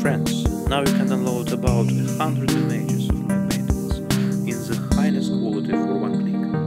Friends, now you can download about 100 images of my paintings in the highest quality for one click.